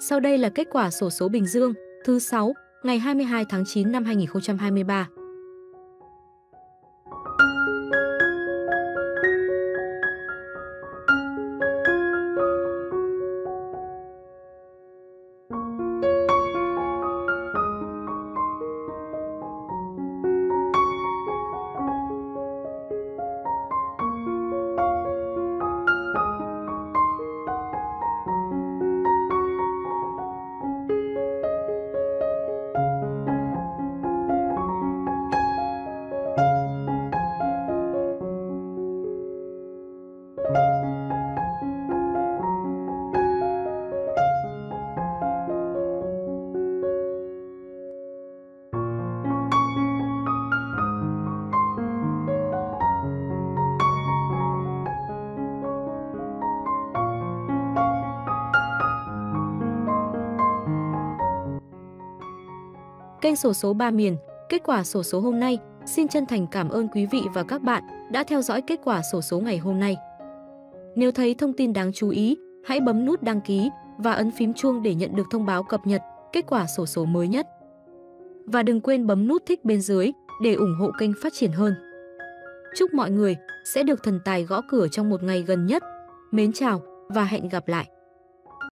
Sau đây là kết quả sổ số Bình Dương, thứ 6 ngày 22 tháng 9 năm 2023. Kênh sổ số 3 miền, kết quả sổ số hôm nay, xin chân thành cảm ơn quý vị và các bạn đã theo dõi kết quả sổ số ngày hôm nay. Nếu thấy thông tin đáng chú ý, hãy bấm nút đăng ký và ấn phím chuông để nhận được thông báo cập nhật kết quả sổ số mới nhất. Và đừng quên bấm nút thích bên dưới để ủng hộ kênh phát triển hơn. Chúc mọi người sẽ được thần tài gõ cửa trong một ngày gần nhất. Mến chào và hẹn gặp lại!